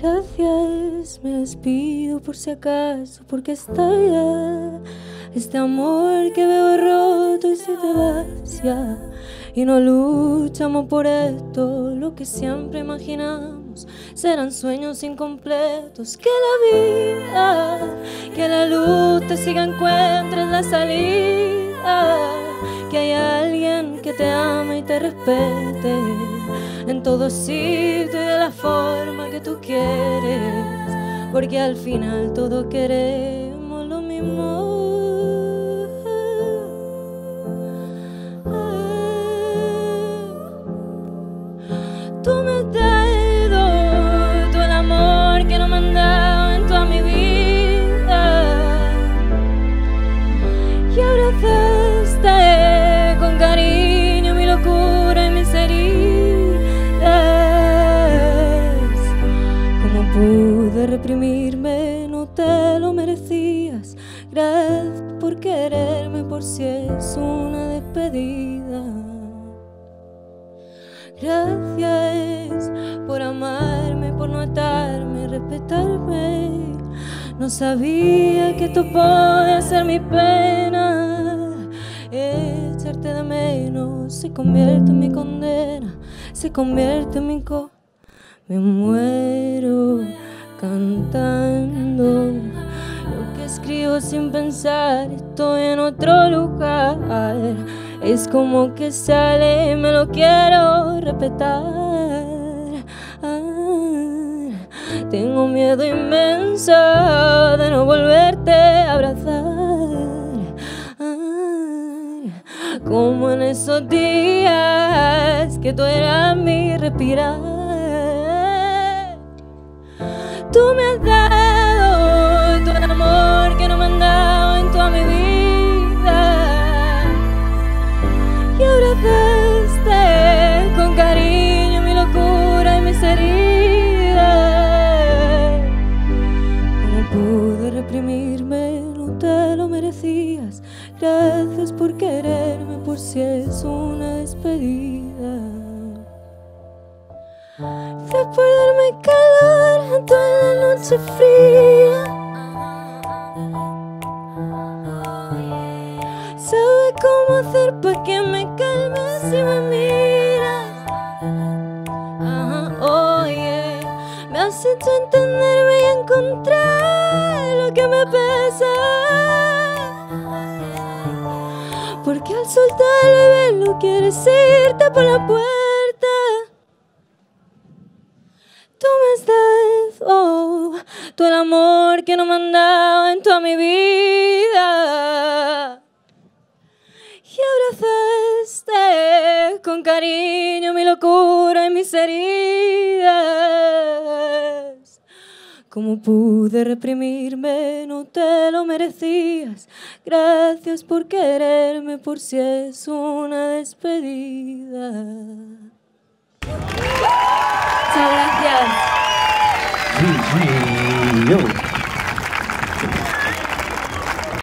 Gracias, me despido por si acaso, porque estalla este amor que veo roto y si te vas ya. Y no luchamos por esto, lo que siempre imaginamos serán sueños incompletos. Que la vida, que la luz te siga, encuentres la salida. Que hay alguien que te ama y te respete en todo sitio y de la forma que tú quieres, porque al final todo queremos lo mismo. Como pude reprimirme, no te lo merecías. Gracias por quererme, por si es una despedida. Gracias por amarme, por no atarme, respetarme. No sabía que esto podía ser mi pena. Echarte de menos se convierte en mi condena, se convierte en mi co. Me muero cantando lo que escribo sin pensar. Estoy en otro lugar. Es como que sale y me lo quiero respetar. Ah, tengo miedo inmenso de no volverte a abrazar. Ah, como en esos días que tú eras mi respirar. Tú me has dado todo el amor que no me han dado en toda mi vida. Y abrazaste con cariño mi locura y mis heridas. Como pude reprimirme, no te lo merecías. Gracias por quererme, por si es una despedida. Por darme calor toda la noche fría. Sabe cómo hacer para que me calmes si me miras. Oye, me has hecho entenderme y encontrar lo que me pesa. Porque al soltarlo y verlo quieres irte por la puerta. Tú me has dado todo el amor que no me han dado en toda mi vida. Y abrazaste con cariño mi locura y mis heridas. Como pude reprimirme, no te lo merecías. Gracias por quererme, por si es una despedida. Muchas gracias. Sí, sí.